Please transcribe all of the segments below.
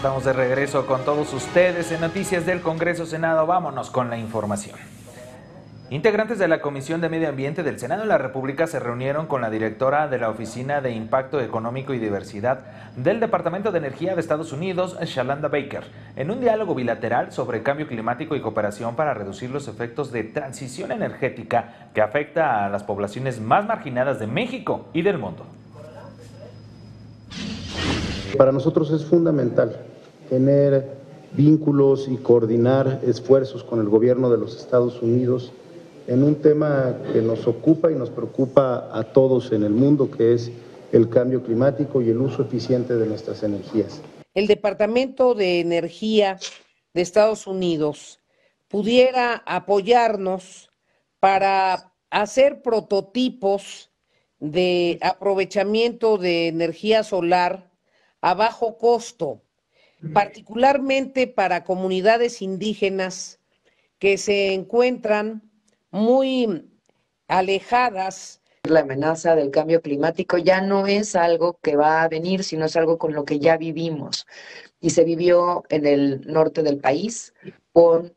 estamos de regreso con todos ustedes en Noticias del Congreso Senado. Vámonos con la información. Integrantes de la Comisión de Medio Ambiente del Senado de la República se reunieron con la directora de la Oficina de Impacto Económico y Diversidad del Departamento de Energía de Estados Unidos, Shalanda Baker, en un diálogo bilateral sobre cambio climático y cooperación para reducir los efectos de transición energética que afecta a las poblaciones más marginadas de México y del mundo. Para nosotros es fundamental tener vínculos y coordinar esfuerzos con el gobierno de los Estados Unidos en un tema que nos ocupa y nos preocupa a todos en el mundo, que es el cambio climático y el uso eficiente de nuestras energías. El Departamento de Energía de Estados Unidos pudiera apoyarnos para hacer prototipos de aprovechamiento de energía solar a bajo costo, particularmente para comunidades indígenas que se encuentran muy alejadas. La amenaza del cambio climático ya no es algo que va a venir, sino es algo con lo que ya vivimos. Y se vivió en el norte del país con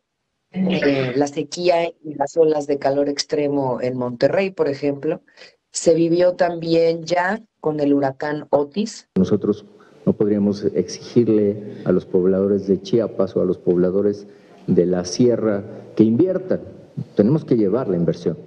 eh, la sequía y las olas de calor extremo en Monterrey, por ejemplo. Se vivió también ya con el huracán Otis. Nosotros no podríamos exigirle a los pobladores de Chiapas o a los pobladores de la sierra que inviertan tenemos que llevar la inversión.